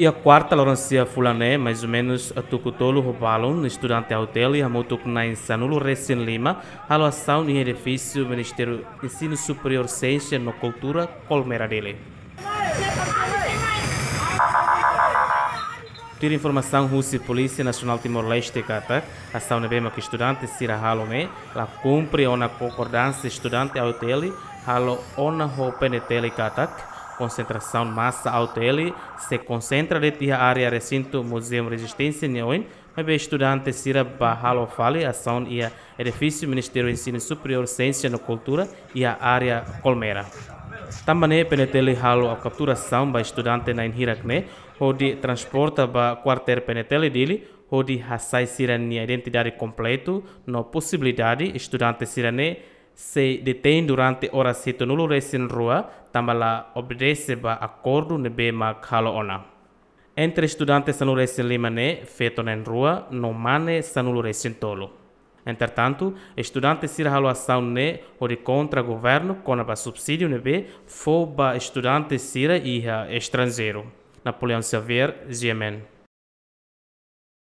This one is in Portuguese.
E a quarta laurancia fulané, mais ou menos a tucutolo robalon, estudante hotel e a motuk na Insanulo Recém Lima, ação em edifício Ministério Ensino Superior Ciência no Cultura Colmera dele. Tira informação Rússia Polícia Nacional Timor-Leste kata ação nebema que estudante sira halome la cumpre ona concordância estudante ao tele halo ona ho penetele katak concentração massa ao tele se concentra de a área recinto Museu Resistência Nhoin mas estudante sira bahalo fale ação e edifício Ministério Ensino Superior Ciência e Cultura e a área Colmera. Também penetele halo a capturação ba estudante na Inhirakne onde transporta ba quartel penetele dele, onde hasai sirani identidade completo, no possibilidade estudante sirane se detém durante horas sito nulo resin rua, tambala obedece ba acordo nebe ma kalo ona. Entre estudantes sanulo resin limane, feto na rua, no mane sanulo resin tolo. Entretanto, estudantes sira halo ação ne ori contra governo com a subsídio nebe fo ba estudantes sira e estrangeiro. Napoleão Xavier, Yemen.